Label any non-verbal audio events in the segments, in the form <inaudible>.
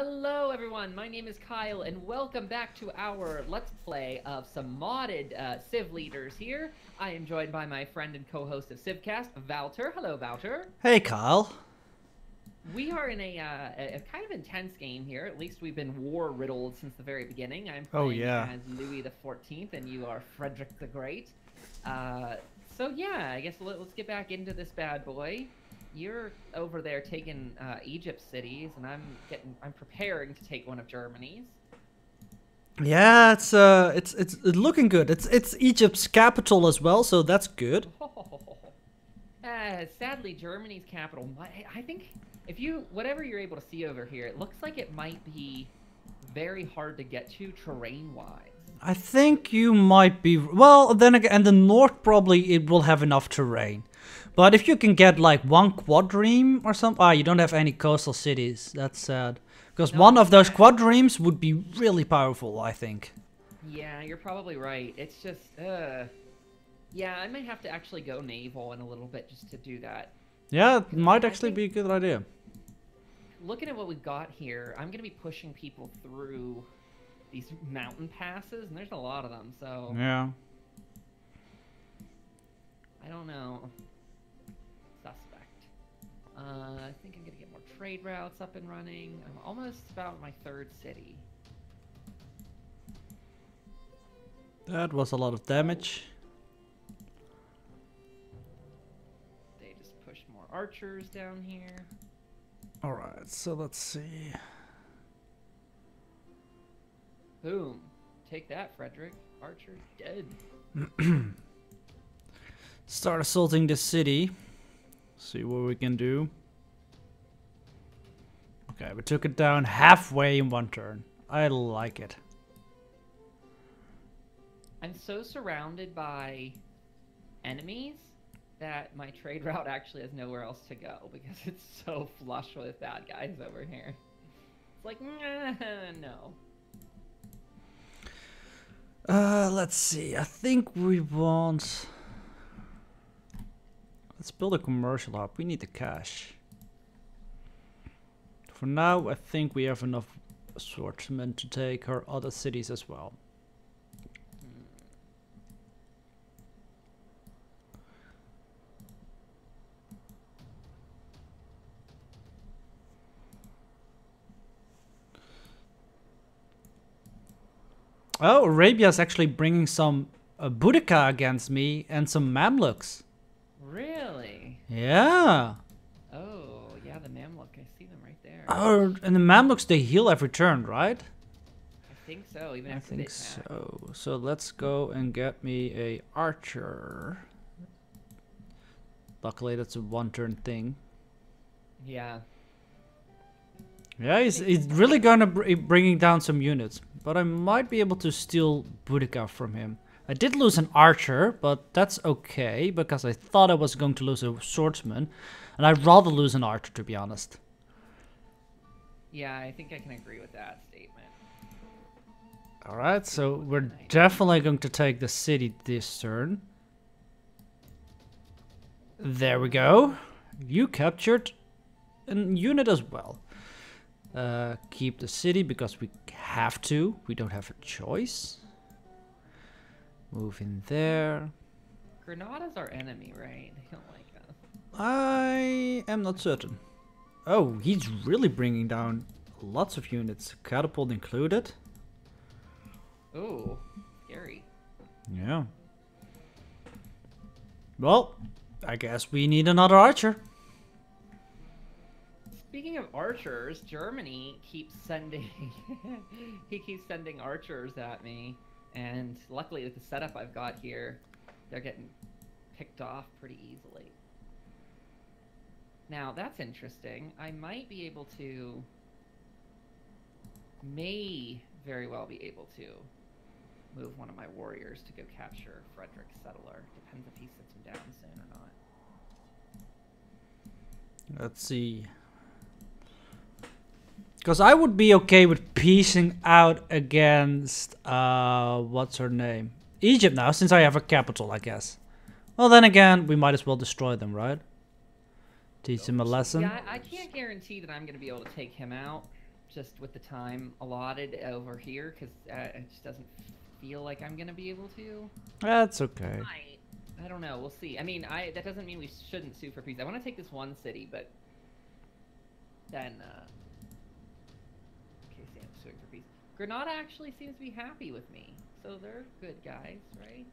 Hello everyone, my name is Kyle and welcome back to our Let's Play of some modded uh, Civ leaders here. I am joined by my friend and co-host of Civcast, Valter. Hello Valter. Hey, Kyle. We are in a, uh, a kind of intense game here, at least we've been war-riddled since the very beginning. I'm Oh, playing yeah. as Louis the 14th and you are Frederick the Great. Uh, so yeah, I guess let's get back into this bad boy. You're over there taking uh, Egypt cities, and I'm getting, I'm preparing to take one of Germany's. Yeah, it's uh, it's it's looking good. It's it's Egypt's capital as well, so that's good. <laughs> Uh, sadly, Germany's capital. I think if you whatever you're able to see over here, it looks like it might be very hard to get to terrain-wise. I think you might be well. Then again, and the north probably it will have enough terrain, but if you can get like one quadrireme or something, ah, you don't have any coastal cities. That's sad. Because No, one of those quadriremes would be really powerful, I think. Yeah, you're probably right. It's just, uh, yeah, I might have to actually go naval in a little bit just to do that. Yeah, it might actually be a good idea. Looking at what we've got here, I'm gonna be pushing people through these mountain passes, and there's a lot of them. So Yeah. I don't know. Suspect. Uh, I think I'm gonna get more trade routes up and running. I'm almost about my third city. That was a lot of damage. They just pushed more archers down here. All right, so let's see. Boom. Take that, Frederick. Archer dead. <clears throat> Start assaulting the city. See what we can do. Okay, we took it down halfway in one turn. I like it. I'm so surrounded by enemies that my trade <laughs> route actually has nowhere else to go because it's so flush with bad guys over here. It's like, nah, no. Uh, let's see. I think we want. Let's build a commercial hub. We need the cash. For now, I think we have enough assortment to take our other cities as well. Oh, Arabia's actually bringing some uh, Boudica against me and some Mamluks. Really? Yeah. Oh, yeah, the Mamluk. I see them right there. Oh, and the Mamluks they heal every turn, right? I think so, even I after they think so. So let's go and get me a archer. Luckily, that's a one-turn thing. Yeah. Yeah, he's, he's really gonna br- bringing down some units, but I might be able to steal Boudica from him. I did lose an archer, but that's okay because I thought I was going to lose a swordsman, and I'd rather lose an archer to be honest. Yeah, I think I can agree with that statement. All right, so we're definitely going to take the city this turn. There we go. You captured a unit as well. Uh, keep the city because we have to. We don't have a choice. Move in there. Granada's our enemy, right? They don't like us. I am not certain. Oh, he's really bringing down lots of units, catapult included. Ooh, scary. Yeah. Well, I guess we need another archer. Speaking of archers, Germany keeps sending <laughs> he keeps sending archers at me, and luckily with the setup I've got here, they're getting picked off pretty easily. Now that's interesting. I might be able to may very well be able to move one of my warriors to go capture Frederick Settler. Depends if he sits him down soon or not. Let's see. Because I would be okay with piecing out against, uh, what's her name? Egypt now, since I have a capital, I guess. Well, then again, we might as well destroy them, right? Teach them a lesson. Yeah, I, I can't guarantee that I'm going to be able to take him out. just with the time allotted over here, because uh, it just doesn't feel like I'm gonna be able to. That's okay. Might. I don't know. We'll see. I mean, I that doesn't mean we shouldn't sue for peace. I want to take this one city, but then uh, for peace. Granada actually seems to be happy with me, so they're good guys, right?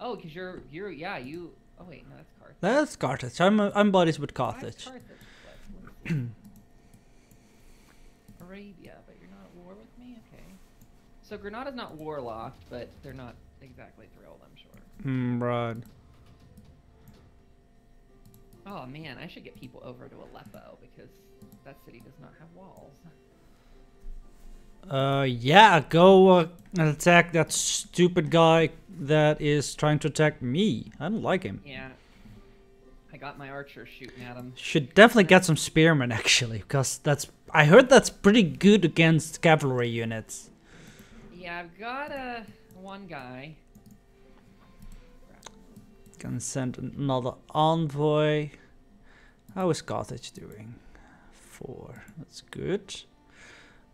Oh, because you're you're yeah you. Oh wait, no, that's Carthage. That's Carthage. I'm I'm buddies with Carthage. Carthage split? Let's see. Arabia, but you're not at war with me. Okay. So Granada's not warlocked, but they're not exactly thrilled. I'm sure. Mm, right. Oh man, I should get people over to Aleppo because that city does not have walls. <laughs> Uh, yeah, go uh, and attack that stupid guy that is trying to attack me. I don't like him. Yeah. I got my archer shooting at him. Should definitely get some spearmen <laughs> actually, because that's I heard that's pretty good against cavalry units. Yeah, I've got uh, one guy. Can send another envoy. How is Carthage doing? Four. That's good.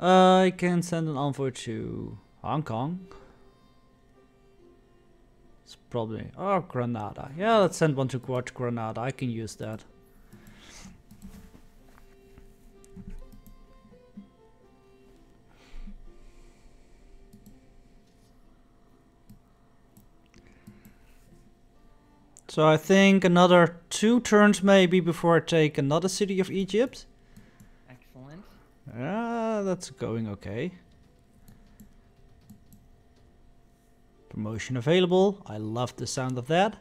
Uh, I can send an envoy to Hong Kong. It's probably oh Granada. Yeah, let's send one to Granada. I can use that. So I think another two turns maybe before I take another city of Egypt. Ah, that's going okay. Promotion available. I love the sound of that.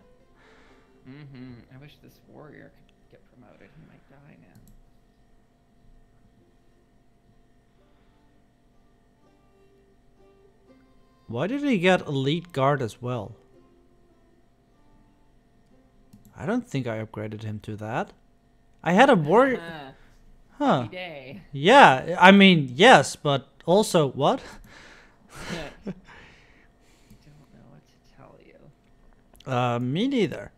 Mm-hmm. I wish this warrior could get promoted. He might die now. Why did he get elite guard as well? I don't think I upgraded him to that. I had a warrior. Huh. day. Yeah, I mean, yes, but also what? I <laughs> don't know what to tell you. Uh, me neither.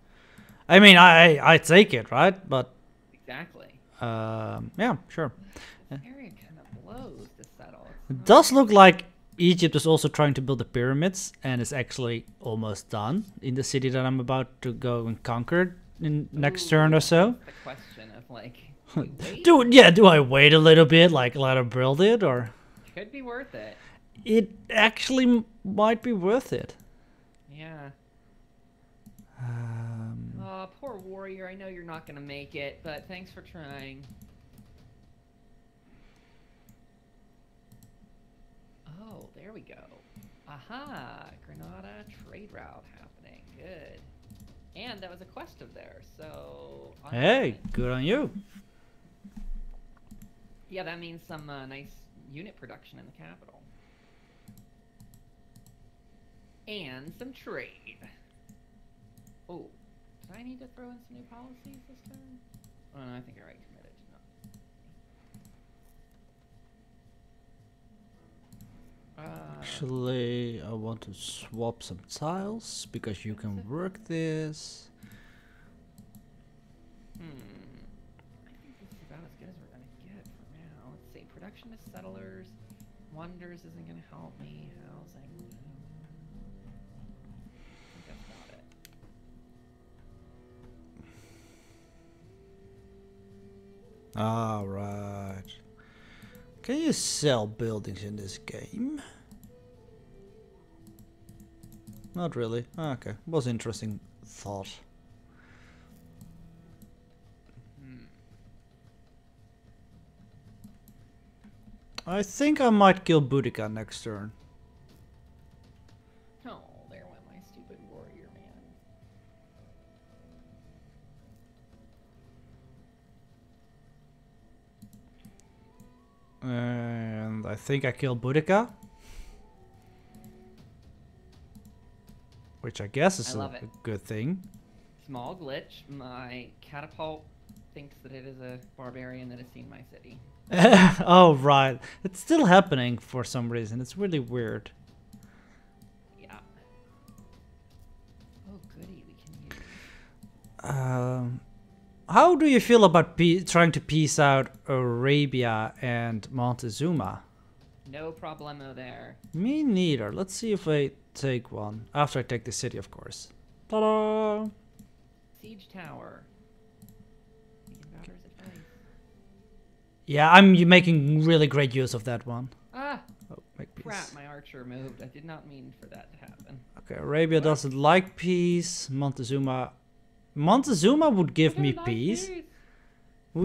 I mean, I I take it, right? But Exactly. um, yeah, sure. This area kind of blows to settle. It does look like Egypt is also trying to build the pyramids and is actually almost done in the city that I'm about to go and conquer in next turn or so. The question of like, do we wait? Do yeah, do I wait a little bit, like let her build it, or could be worth it. it actually m- might be worth it? Yeah. Um, Oh, poor warrior. I know you're not gonna make it, but thanks for trying. Oh, there we go. Aha! Granada trade route happening. Good. And that was a quest of theirs, so. hey, good on you. Yeah, that means some uh, nice unit production in the capital. And some trade. Oh, did I need to throw in some new policies this time? Oh, no, I think I already committed to not. Uh, Actually, I want to swap some tiles because you can work this. hmm. I think this is about as good as we're gonna get for now. Let's Of settlers. Wonders isn't gonna help me. Housing. I think that's about it. Alright. Can you sell buildings in this game? Not really. Okay, was interesting thought. Hmm. I think I might kill Boudica next turn. Oh, there went my stupid warrior man. And I think I kill Boudica. Which I guess is I a, it. a good thing. Small glitch. My catapult thinks that it is a barbarian that has seen my city. <laughs> oh, right. It's still happening for some reason. It's really weird. Yeah. Oh, goody. We can use. Um, how do you feel about trying to piece out Arabia and Montezuma? No problemo there. Me neither. Let's see if I take one. After I take the city, of course. Ta-da! Siege tower. Yeah, I'm making really great use of that one. Ah, Oh, make peace. crap! My archer moved. I did not mean for that to happen. Okay, Arabia doesn't like peace. Montezuma... Montezuma would give me like peace.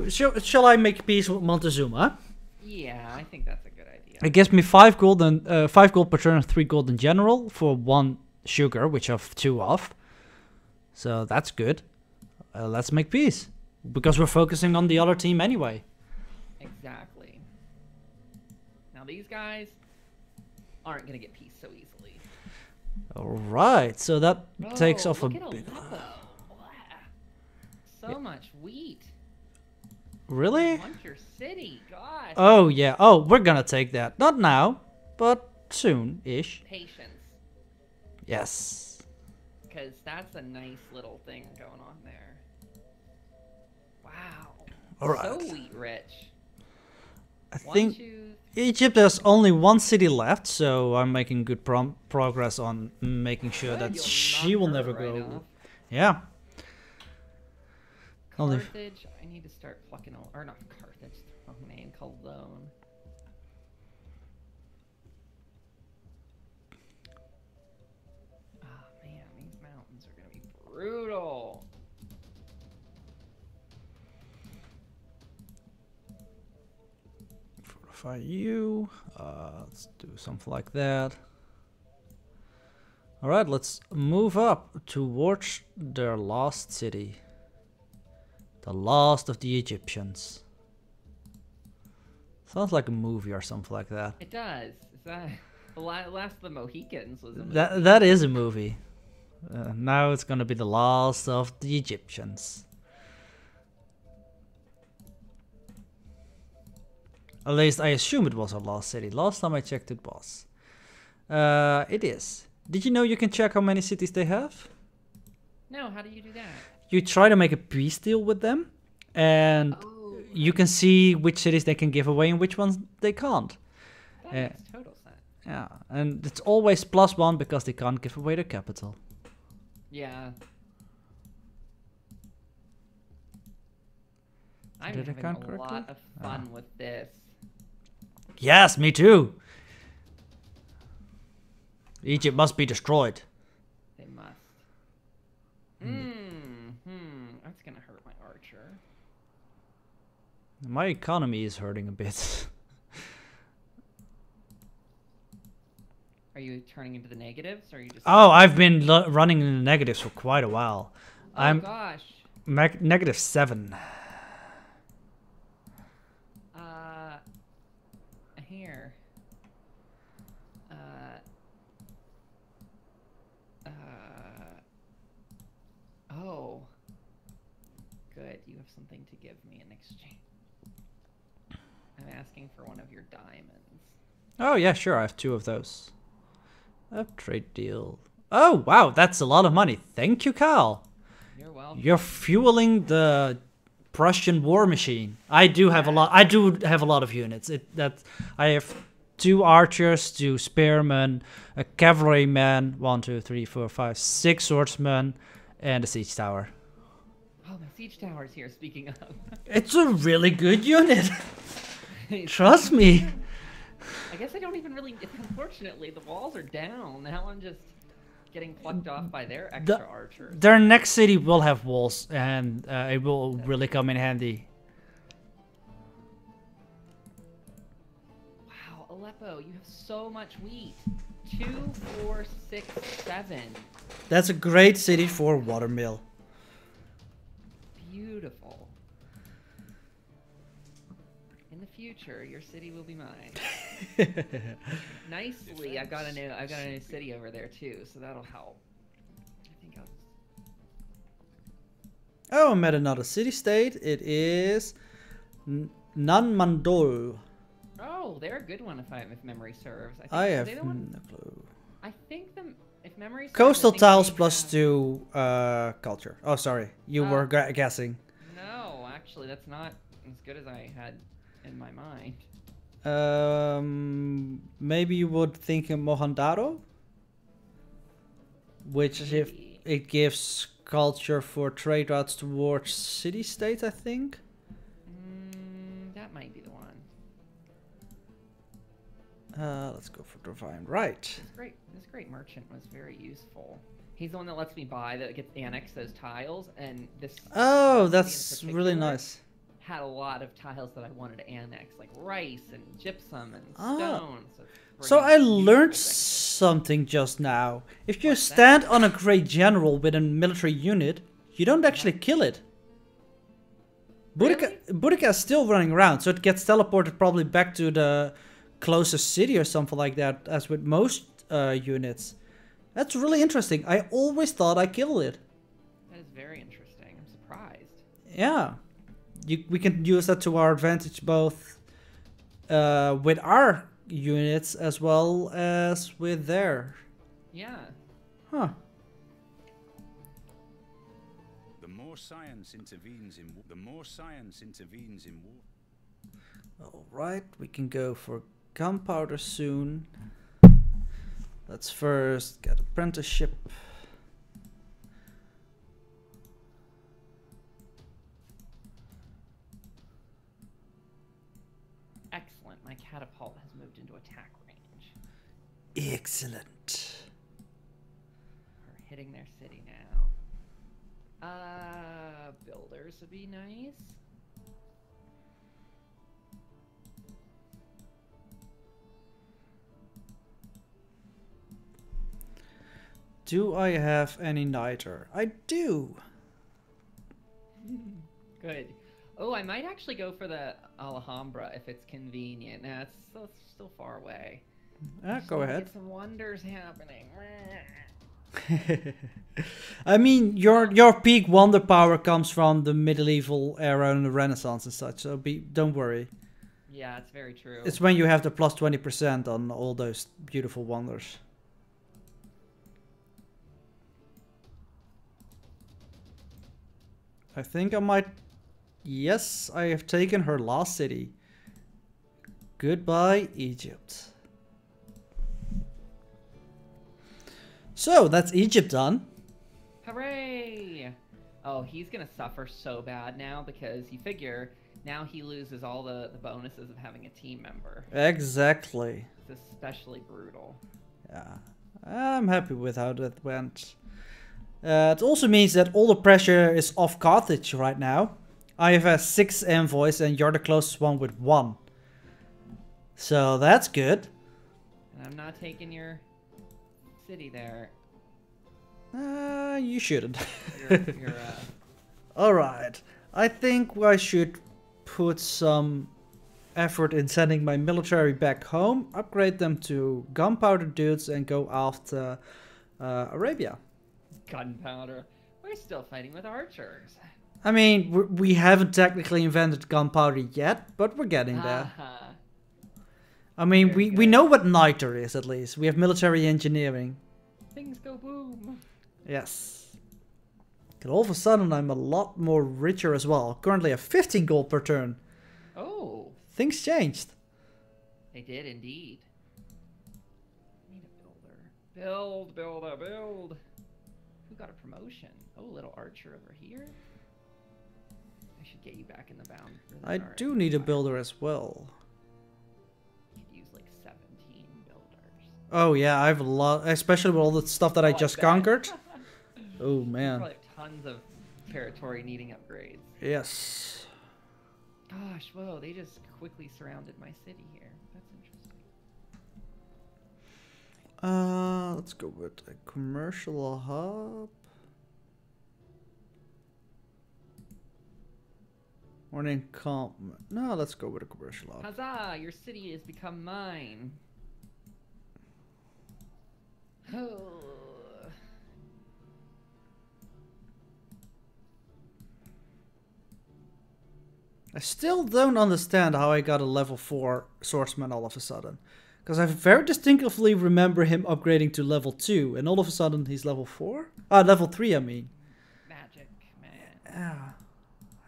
Shall, shall I make peace with Montezuma? Yeah, I think that's a good idea. It gives me five gold and uh, five gold per turn and three gold in general for one sugar, which I've two of. So that's good. Uh, let's make peace because we're focusing on the other team anyway. Exactly. Now these guys aren't gonna get peace so easily. All right, so that takes Oh, off a bit. <sighs> So much wheat. Really? Your city? Gosh. Oh yeah. Oh, we're gonna take that. Not now, but soon-ish. Patience, Yes. because that's a nice little thing going on there. Wow. All right. So wheat rich. I think Egypt has only one city left, so I'm making good prom- progress on making sure that she will never right go. off. Yeah. Carthage. I need to start plucking. Al- or not Carthage. Wrong name. Cologne. Ah man, these mountains are gonna be brutal. Fortify you. Uh, let's do something like that. All right, let's move up towards their lost city. The last of the Egyptians. Sounds like a movie or something like that. It does. That last of the Mohicans was a movie. That that is a movie. Uh, now it's gonna be the last of the Egyptians. At least I assume it was our last city. Last time I checked, it was. Uh, it is. Did you know you can check how many cities they have? No, how do you do that? You try to make a peace deal with them, and Oh, you can see which cities they can give away and which ones they can't. that uh, makes total sense. Yeah, and it's always plus one because they can't give away their capital. Yeah. I'm having a lot of fun with this. Yes, me too. Egypt must be destroyed. They must. Hmm. Hmm. That's gonna hurt my archer. My economy is hurting a bit. Are you turning into the negatives, or are you just? oh, I've been running in the negatives for quite a while. Oh, I'm gosh. negative seven. Uh. Here. Uh. Uh. Oh. Good. You have something to give me in exchange. I'm asking for one of your diamonds. Oh yeah, sure. I have two of those. A trade deal. Oh wow, that's a lot of money. Thank you, Cal. You're welcome. You're fueling the Prussian war machine. I do have a lot. I do have a lot of units. It that I have two archers, two spearmen, a cavalryman, one, two, three, four, five, six swordsmen, and a siege tower. Oh, my siege tower's here. Speaking of, It's a really good unit. <laughs> Trust me. I guess I don't even really. Unfortunately, the walls are down. Now I'm just getting plucked off by their extra archers. Their next city will have walls, and uh, it will really come in handy. Wow, Aleppo, you have so much wheat. Two, four, six, seven. That's a great city for watermill. Future, your city will be mine. <laughs> Nicely, I've got a new, I've got a new city over there too, so that'll help. I think I'll. Oh, I met another city state. It is N- Nan Madol. Oh, they're a good one if I if memory serves. I, think, I are have they the ones- no clue. I think them. If memory serves, Coastal tiles plus have- two uh, culture. Oh, sorry. You Ah. were guessing. No, actually. That's not as good as I had in my mind. Um, maybe you would think of Mohenjo-Daro, which if it gives culture for trade routes towards city states, I think. Mm, that might be the one. Uh, let's go for divine right. This great, this great merchant was very useful. He's the one that lets me buy that gets annexed those tiles, and this Oh, that's really nice. Had a lot of tiles that I wanted to annex, like rice and gypsum and Ah. stone. So, So I learned something just now. If you What's that? stand on a great general with a military unit, you don't actually kill it. Boudica, Boudica is still running around, so it gets teleported probably back to the closest city or something like that, as with most uh, units. That's really interesting. I always thought I killed it. That is very interesting. I'm surprised. Yeah, you, we can use that to our advantage both uh, with our units as well as with their. Yeah. Huh. The more science intervenes in war, the more science intervenes in war. All right, we can go for gunpowder soon. Let's first get apprenticeship. Excellent. My catapult has moved into attack range. Excellent. We're hitting their city now. Uh, builders would be nice. Do I have any niter? I do. <laughs> Good. Oh, I might actually go for the Alhambra if it's convenient. Nah, it's still, still far away. Ah, go ahead. Some wonders happening. <laughs> I mean, your your peak wonder power comes from the medieval era and the Renaissance and such. So be don't worry. Yeah, it's very true. It's when you have the plus twenty percent on all those beautiful wonders. I think I might. Yes, I have taken her lost city. Goodbye, Egypt. So that's Egypt done. Hooray! Oh, he's gonna suffer so bad now because you figure now he loses all the, the bonuses of having a team member. Exactly. It's especially brutal. Yeah, I'm happy with how that went. Uh, it also means that all the pressure is off Carthage right now. I have uh, six envoys, and you're the closest one with one. So that's good. And I'm not taking your city there. Uh, you shouldn't. You're, you're uh, <laughs> Alright, I think I should put some effort in sending my military back home, upgrade them to gunpowder dudes, and go after uh, Arabia. gunpowder. We're still fighting with archers. I mean, we- haven't technically invented gunpowder yet, but we're getting there. Ah, I mean, very we, we know what niter is at least. We have military engineering. things go boom. Yes. And all of a sudden, I'm a lot more richer as well. Currently, I have 15 gold per turn. Oh, Things changed. they did indeed. Need a builder. Build, builder, build. Who got a promotion? Oh, little archer over here. I should get you back in the bound. I do need a builder as well. You could use like 17 builders. Oh yeah, I have a lot, especially with all the stuff that I Oh, just bet. conquered. <laughs> Oh man. Probably tons of territory needing upgrades. Yes. Gosh, whoa, they just quickly surrounded my city here. That's interesting. Uh, let's go with a commercial hub. Or an encampment. No, let's go with a commercial hub. Huzzah! Your city has become mine. Oh. <sighs> I still don't understand how I got a level 4 swordsman all of a sudden. Because I very distinctively remember him upgrading to level 2, and all of a sudden he's level 4? Ah, level 3, I mean. Magic, man. Yeah.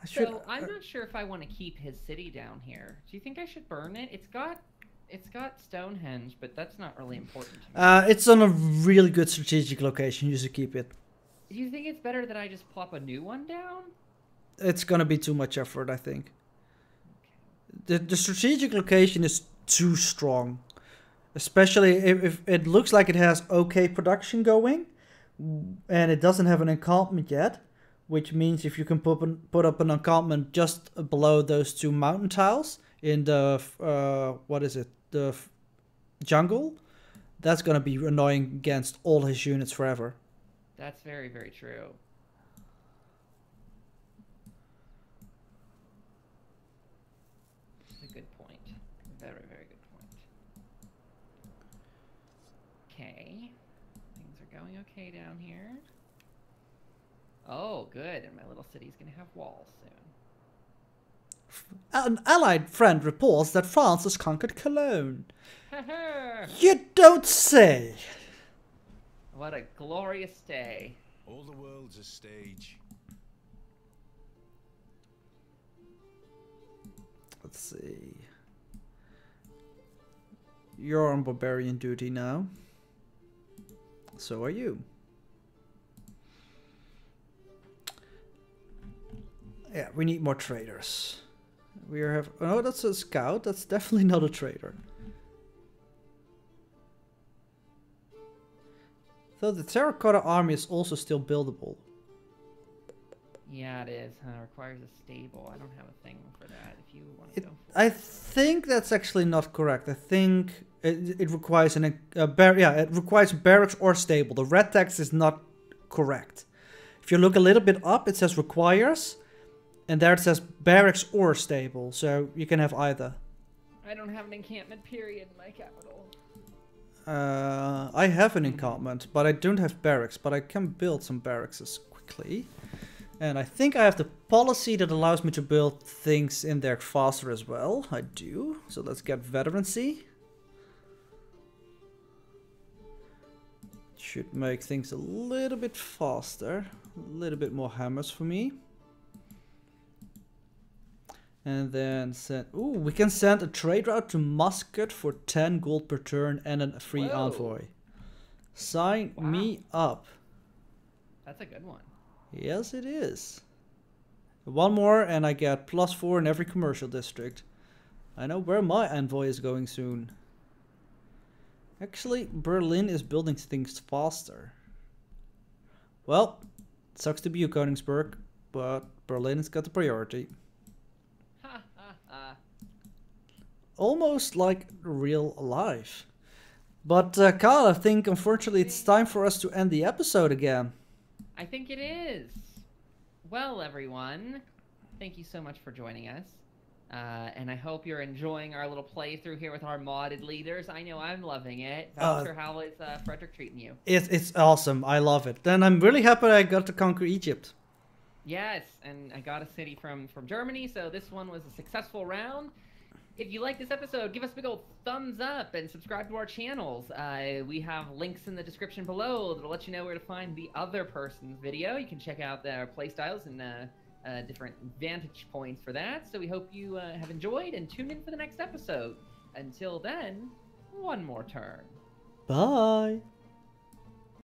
Should. So I'm not sure if I want to keep his city down here. Do you think I should burn it? It's got, it's got Stonehenge, but that's not really important to me. Uh, it's on a really good strategic location. You should keep it. Do you think it's better that I just plop a new one down? It's gonna be too much effort, I think. The the strategic location is too strong, especially if, if it looks like it has okay production going, and it doesn't have an encampment yet. Which means if you can put put up an encampment just below those two mountain tiles in the uh, what is it the jungle, that's gonna be annoying against all his units forever. That's very, very true. A good point. Very, very good point. Okay. Things are going okay down here. Oh, good. And my little city's gonna have walls soon. An allied friend reports that France has conquered Cologne. <laughs> You don't say. what a glorious day. All the world's a stage. Let's see. You're on barbarian duty now. So are you. Yeah, we need more traders. We have. Oh, that's a scout. That's definitely <laughs> not a trader. Though the terracotta army is also still buildable. Yeah, it is. Huh? requires a stable. I don't have a thing for that. If you want to It, go. I think that's actually not correct. I think it, it requires an a bar- yeah, it requires barracks or stable. The red text is not correct. If you look a little bit up, it says requires, and there it says barracks or stable. So you can have either. I don't have an encampment period in my capital. Uh, I have an encampment, but I don't have barracks. But I can build some barracks quickly. And I think I have the policy that allows me to build things in there faster as well. I do. So let's get veterancy. Should make things a little bit faster. A little bit more hammers for me. And then send. Ooh, we can send a trade route to Muscat for 10 gold per turn and a free Whoa. envoy. Sign me up. That's a good one. Yes, it is. One more, and I get plus four in every commercial district. I know where my envoy is going soon. Actually, Berlin is building things faster. Well, sucks to be you, Koningsberg, but Berlin's got the priority. Almost like real life. But, uh, Kyle, I think unfortunately it's time for us to end the episode again. I think it is. Well, everyone, thank you so much for joining us. Uh, and I hope you're enjoying our little playthrough here with our modded leaders. I know I'm loving it. Uh, how is uh, Frederick treating you? It, it's awesome. I love it. And I'm really happy I got to conquer Egypt. Yes, and I got a city from from Germany, so this one was a successful round. If you like this episode, give us a big old thumbs up and subscribe to our channels. Uh, we have links in the description below that'll let you know where to find the other person's video. You can check out their playstyles and uh, uh, different vantage points for that. So we hope you uh, have enjoyed and tune in for the next episode. Until then, one more turn. Bye.